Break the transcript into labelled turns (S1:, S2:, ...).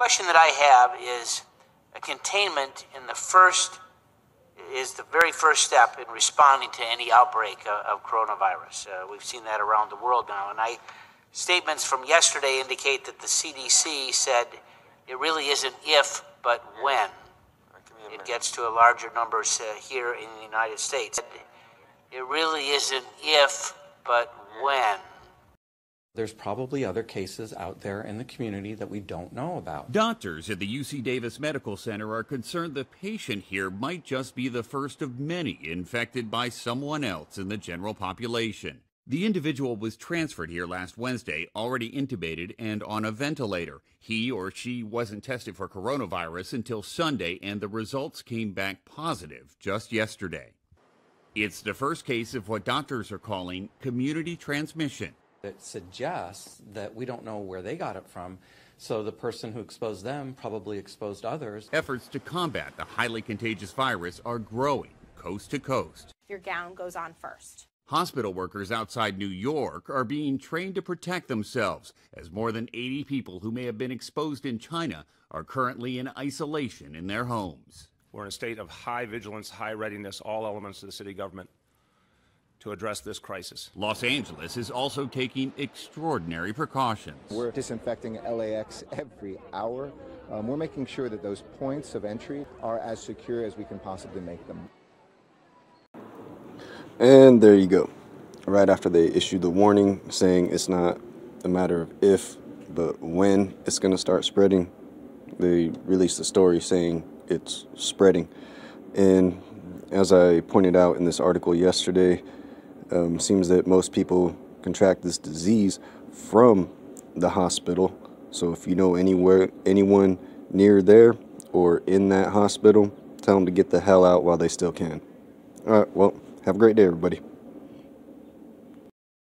S1: question that I have is a containment in the first is the very first step in responding to any outbreak of, of coronavirus. Uh, we've seen that around the world now, and I statements from yesterday indicate that the CDC said it really isn't if but when it gets to a larger number uh, here in the United States. It really isn't if but when.
S2: There's probably other cases out there in the community that we don't know about.
S3: Doctors at the UC Davis Medical Center are concerned the patient here might just be the first of many infected by someone else in the general population. The individual was transferred here last Wednesday, already intubated and on a ventilator. He or she wasn't tested for coronavirus until Sunday, and the results came back positive just yesterday. It's the first case of what doctors are calling community transmission.
S2: It suggests that we don't know where they got it from, so the person who exposed them probably exposed others.
S3: Efforts to combat the highly contagious virus are growing coast to coast.
S4: Your gown goes on first.
S3: Hospital workers outside New York are being trained to protect themselves as more than 80 people who may have been exposed in China are currently in isolation in their homes.
S5: We're in a state of high vigilance, high readiness, all elements of the city government to address this crisis.
S3: Los Angeles is also taking extraordinary precautions.
S6: We're disinfecting LAX every hour. Um, we're making sure that those points of entry are as secure as we can possibly make them.
S7: And there you go. Right after they issued the warning saying it's not a matter of if, but when it's going to start spreading, they released a story saying it's spreading. And as I pointed out in this article yesterday, um, seems that most people contract this disease from the hospital. So if you know anywhere, anyone near there or in that hospital, tell them to get the hell out while they still can. All right, well, have a great day, everybody.